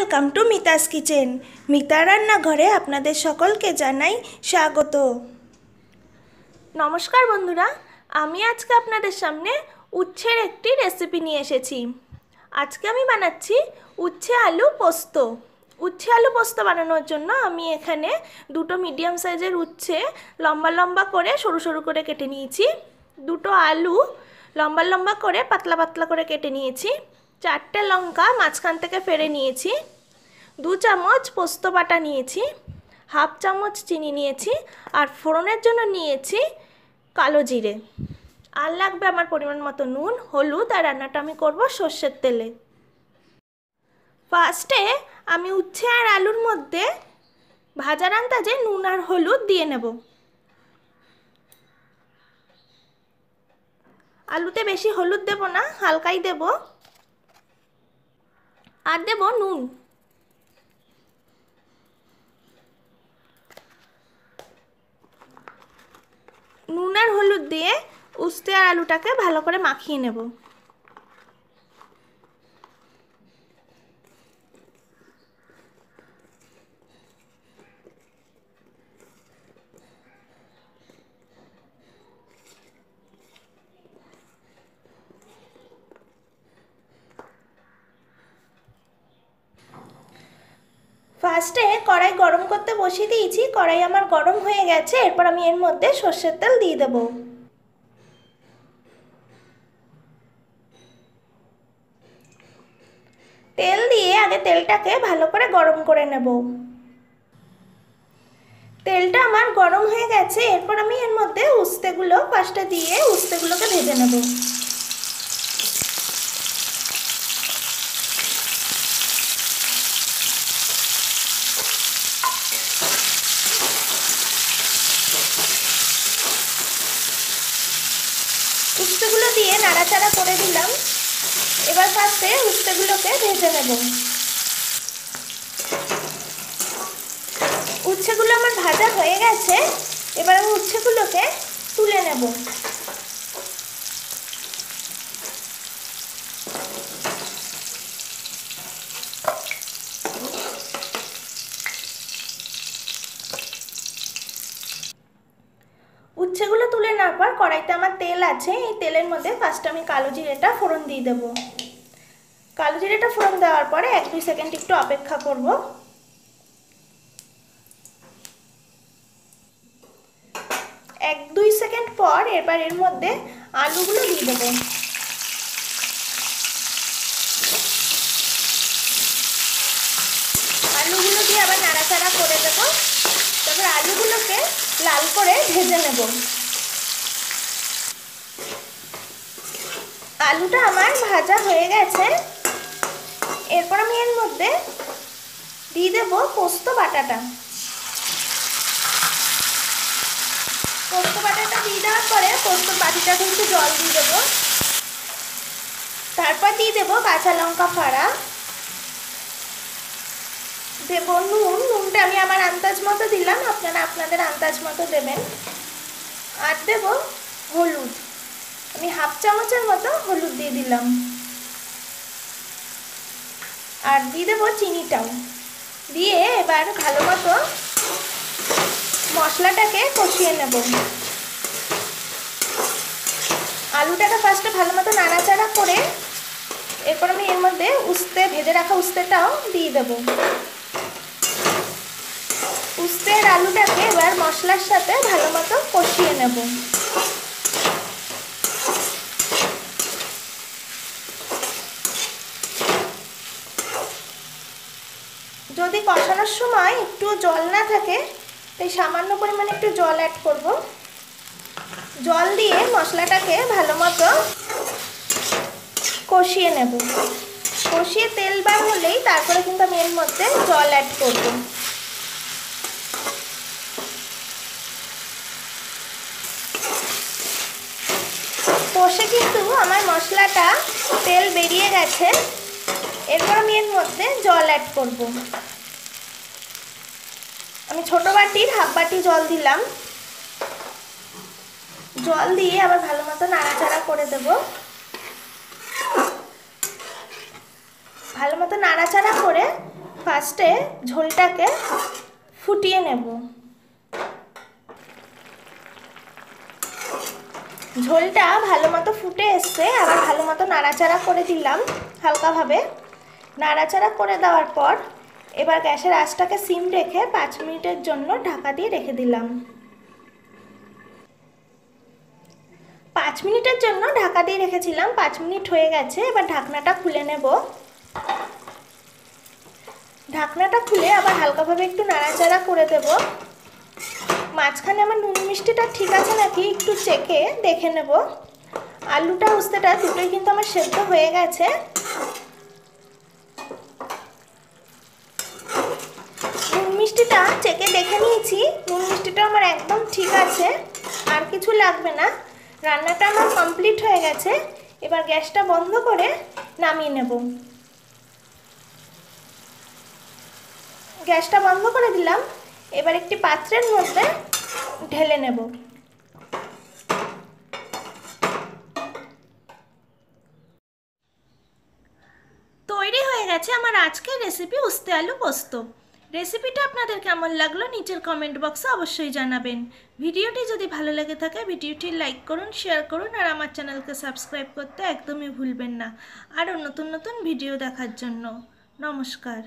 Welcome to Mita's kitchen. Mita রান্নাঘরে আপনাদের সকলকে জানাই স্বাগত। নমস্কার বন্ধুরা, আমি আজকে আপনাদের সামনে উচ্ছের একটি রেসিপি নিয়ে এসেছি। আজকে আমি বানাচ্ছি উচ্ছে আলু পোস্ত। উচ্ছে আলু পোস্ত বানানোর জন্য আমি এখানে দুটো মিডিয়াম সাইজের উচ্ছে লম্বা লম্বা করে সরু সরু করে কেটে নিয়েছি। দুটো আলু লম্বা লম্বা করে পাতলা পাতলা করে কেটে নিয়েছি। চারটে লঙ্কা মাঝখান থেকে ফেরে নিয়েছি। দু চামচ পোস্ত বাটা নিয়েছি, হাফ চামচ চিনি নিয়েছি আর ফোড়নের জন্য নিয়েছি কালো জিরে। আর লাগবে আমার পরিমাণ মতো নুন, হলুদ আর রান্নাটা আমি করব সর্ষের তেলে। ফার্স্টে আমি উচ্ছে আর আলুর মধ্যে ভাজার আন্দাজে নুন আর হলুদ দিয়ে নেব। আলুতে বেশি হলুদ দেব না, হালকাই দেব। আর দেব নুন। নুন আর হলুদ দিয়ে উস্তে আর আলুটাকে ভালো করে মাখিয়ে নেব। ফার্স্টে কড়াই গরম করতে বসিয়ে দিয়েছি, কড়াই আমার গরম হয়ে গেছে, এরপর আমি এর মধ্যে সর্ষের তেল দিয়ে দেব। তেল দিয়ে আগে তেলটাকে ভালো করে গরম করে নেব। তেলটা আমার গরম হয়ে গেছে, এরপর আমি এর মধ্যে উস্তেগুলো পাঁচটা দিয়ে উস্তেগুলোকে ভেজে নেব উস্তেগুলো দিয়ে নাড়াচাড়া করে দিলাম। এবার ফার্স্টে উচ্ছেগুলোকে ভেজে নেব। উচ্ছেগুলো আমার ভাজা হয়ে গেছে। এবার আমি উচ্ছেগুলোকে তুলে নেব উচ্ছেগুলো তুলে নেওয়ার পর কড়াইতে আমার তেল আছে, এই তেলের মধ্যে ফার্স্ট আমি কালো জিরেটা ফোড়ন দিয়ে দেবো। কালো জিরেটা ফোড়ন দেওয়ার পরে এক দুই সেকেন্ড একটু অপেক্ষা করব। এক দুই সেকেন্ড পর এবার এর মধ্যে আলুগুলো দিয়ে দেবো। আলুগুলো দিয়ে আবার নাড়াচাড়া করে দেবো। তারপর আলুগুলোকে লাল করে ভেজে নেব। আলুটা আমার ভাজা হয়ে গেছে। এরপর আমি এর মধ্যে দিয়ে দেবো পোস্ত বাটাটা। পোস্ত বাটাটা দিয়ে দেওয়ার পরে পোস্ত বাটিটাকে কিন্তু জল দিয়ে দেবো। তারপর দিয়ে দেবো কাঁচা লঙ্কা ফাড়া। দেব নুন। নুনটা আমি আমার আন্দাজ মতো দিলাম। আপনারা আপনাদের আন্দাজ মতো দেবেন। আর দেব হলুদ। আমি হাফ চামচের মতো হলুদ দিয়ে দিলাম। আর দিয়ে দেবো চিনিটাও। দিয়ে এবার ভালো মতো মশলাটাকে কষিয়ে নেব। আলুটাকে ফার্স্টে ভালো মতো নাড়াচাড়া করে এরপর আমি এর মধ্যে উস্তে, ভেজে রাখা উস্তেটাও দিয়ে দেবো। উস্তের আলুটাকে এবার মশলার সাথে ভালো মতো কষিয়ে নেব যদি কষানোর সময় একটু জল না থাকে, তাই সামান্য পরিমাণে একটু জল অ্যাড করব। জল দিয়ে মশলাটাকে ভালো মতো কষিয়ে নেব। কষিয়ে তেল বার হলেই তারপরে কিন্তু আমি এর মধ্যে জল অ্যাড করব। কষে কিন্তু আমার মশলাটা তেল বেরিয়ে গেছে, এরপর আমি এর মধ্যে জল অ্যাড করব। আমি ছোট বাটির হাফ বাটি জল দিলাম। জল দিয়ে আবার ভালো মতো নাড়াচাড়া করে দেব। ভালো মতো নাড়াচাড়া করে ফার্স্টে ঝোলটাকে ফুটিয়ে নেব। ঝোলটা ভালো মতো ফুটে এসছে, আবার ভালো মতো নাড়াচাড়া করে দিলাম হালকাভাবে। নাড়াচাড়া করে দেওয়ার পর এবার গ্যাসের আঁচটাকে সিম রেখে পাঁচ মিনিটের জন্য ঢাকা দিয়ে রেখে দিলাম। পাঁচ মিনিটের জন্য ঢাকা দিয়ে রেখেছিলাম, পাঁচ মিনিট হয়ে গেছে, এবার ঢাকনাটা খুলে নেব। ঢাকনাটা খুলে আবার হালকাভাবে একটু নাড়াচাড়া করে দেব। মাঝখানে আমার নুন মিষ্টিটা ঠিক আছে নাকি একটু চেকে দেখে নেব। আলুটা উস্তেটা দুটোই কিন্তু আমার সেদ্ধ হয়ে গেছে নুন মিষ্টিটা চেকে দেখে নিয়েছি। নুন মিষ্টিটা আমার একদম ঠিক আছে, আর কিছু লাগবে না। রান্নাটা আমার কমপ্লিট হয়ে গেছে। এবার গ্যাসটা বন্ধ করে নামিয়ে নেব। গ্যাসটা বন্ধ করে দিলাম। এবার একটি পাত্রের মধ্যে ঢেলে নেব। তৈরি হয়ে গেছে আমার আজকের রেসিপি উস্তে আলু পোস্ত। রেসিপিটা আপনাদের কেমন লাগল নিচের কমেন্ট বক্সে অবশ্যই জানাবেন। ভিডিওটি যদি ভালো লেগে থাকে, ভিডিওটি লাইক করুন শেয়ার করুন আর আমার চ্যানেলকে সাবস্ক্রাইব করতে একদমই ভুলবেন না। আরও নতুন নতুন ভিডিও দেখার জন্য নমস্কার।